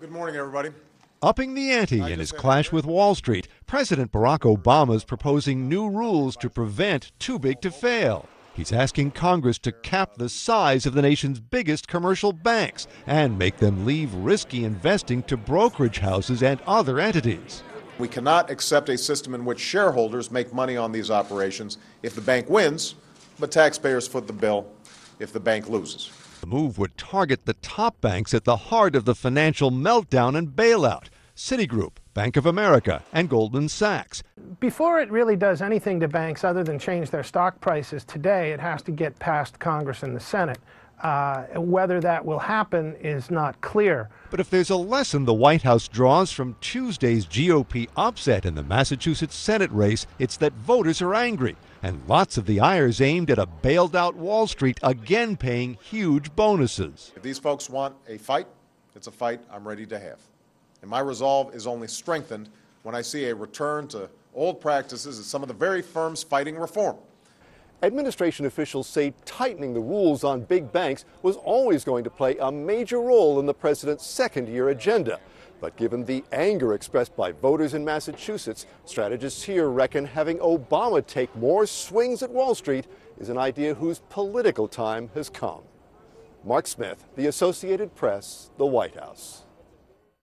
Good morning, everybody. Upping the ante in his clash with Wall Street, President Barack Obama is proposing new rules to prevent too big to fail. He's asking Congress to cap the size of the nation's biggest commercial banks and make them leave risky investing to brokerage houses and other entities. We cannot accept a system in which shareholders make money on these operations if the bank wins, but taxpayers foot the bill if the bank loses. The move would target the top banks at the heart of the financial meltdown and bailout Citigroup, Bank of America, and Goldman Sachs. Before it really does anything to banks other than change their stock prices today, it has to get past Congress and the Senate. Uh, whether that will happen is not clear. But if there's a lesson the White House draws from Tuesday's GOP upset in the Massachusetts Senate race, it's that voters are angry. And lots of the ires aimed at a bailed out Wall Street again paying huge bonuses. If these folks want a fight, it's a fight I'm ready to have. And my resolve is only strengthened when I see a return to old practices at some of the very firms fighting reform. Administration officials say tightening the rules on big banks was always going to play a major role in the president's second year agenda. But given the anger expressed by voters in Massachusetts, strategists here reckon having Obama take more swings at Wall Street is an idea whose political time has come. Mark Smith, The Associated Press, The White House.